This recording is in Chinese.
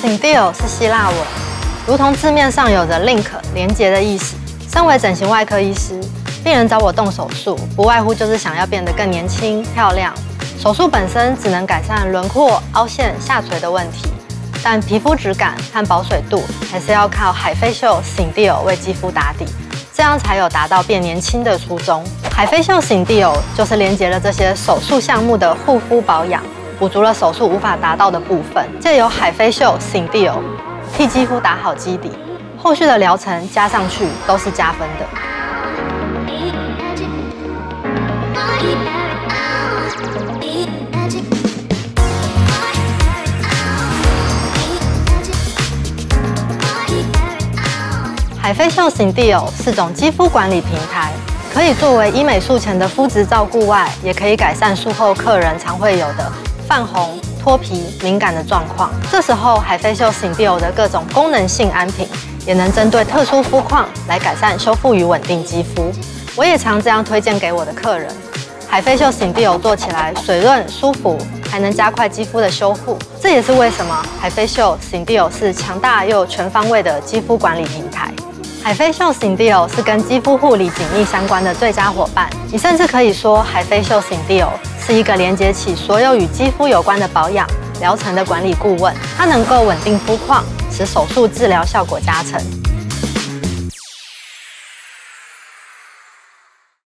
Syndio 是希腊文，如同字面上有着 link 连接的意思。身为整形外科医师，病人找我动手术，不外乎就是想要变得更年轻、漂亮。手术本身只能改善轮廓、凹陷、下垂的问题，但皮肤质感和保水度还是要靠海飞秀 Syndio 为肌肤打底，这样才有达到变年轻的初衷。海飞秀 Syndio 就是连接了这些手术项目的护肤保养。补足了手术无法达到的部分，借由海飞秀 Syndio 替肌肤打好基底，后续的疗程加上去都是加分的。海飞秀 Syndio 是种肌肤管理平台。可以作为医美术前的肤质照顾外，也可以改善术后客人常会有的。泛红、脱皮、敏感的状况，这时候海飞秀 Syndio 的各种功能性安瓶，也能针对特殊肤况来改善、修复与稳定肌肤。我也常这样推荐给我的客人。海飞秀 Syndio 做起来水润舒服，还能加快肌肤的修复。这也是为什么海飞秀 Syndio 是强大又全方位的肌肤管理平台。海飞秀 Syndio 是跟肌肤护理紧密相关的最佳伙伴。你甚至可以说，海飞秀 Syndio 是一个连接起所有与肌肤有关的保养疗程的管理顾问。它能够稳定肤况，使手术治疗效果加成。